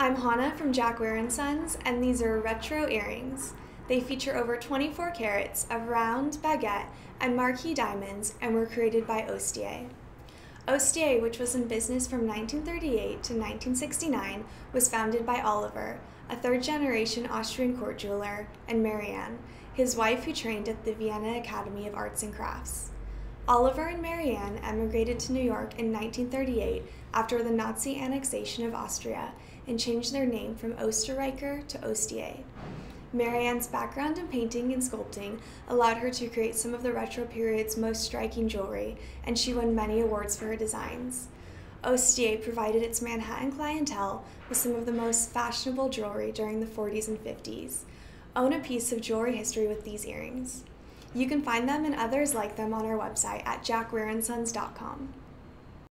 I'm Hannah from Jack Weir & Sons, and these are retro earrings. They feature over 24 carats of round baguette and marquise diamonds and were created by Ostier. Ostier, which was in business from 1938 to 1969, was founded by Oliver, a third generation Austrian court jeweler, and Marianne, his wife who trained at the Vienna Academy of Arts and Crafts. Oliver and Marianne emigrated to New York in 1938 after the Nazi annexation of Austria and changed their name from Osterreicher to Ostier. Marianne's background in painting and sculpting allowed her to create some of the retro period's most striking jewelry, and she won many awards for her designs. Ostier provided its Manhattan clientele with some of the most fashionable jewelry during the 40s and 50s. Own a piece of jewelry history with these earrings. You can find them and others like them on our website at jackweirandsons.com.